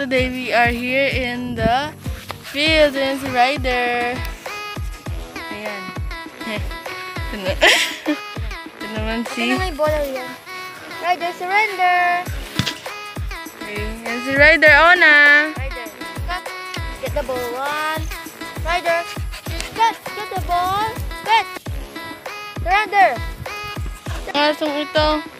today we are here in the field and si Ryder. Ayan. Ito na. Ito naman si... Ano may bola yan? Rider, surrender! Okay. Yan si Ryder. Ona. Rider. Get the ball. One. Rider, cut. Get the ball. Catch. Surrender. Asong ito.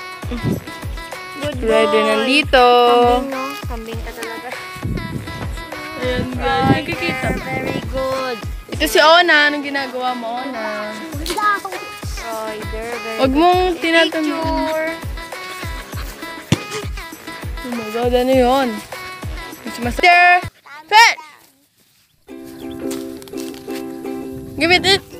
Good boy. Ryder nandito. Kambing, no? Kambing ka talaga. Ayan guys. Nakikita. Very good. Ito si Ona. Anong ginagawa mo, Ona? Rider, Huwag mong. Picture. Oh my God, ano yun? Mas master. Pet! Give it it.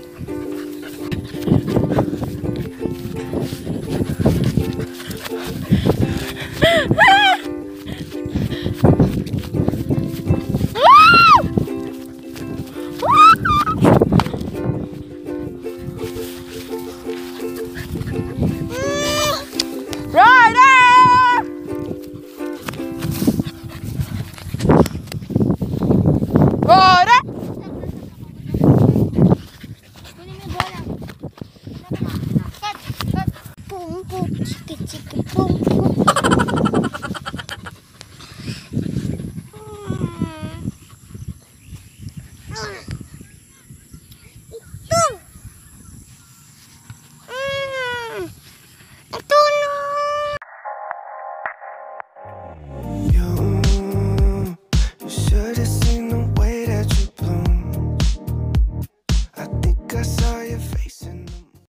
チクチクポンポン。うん。う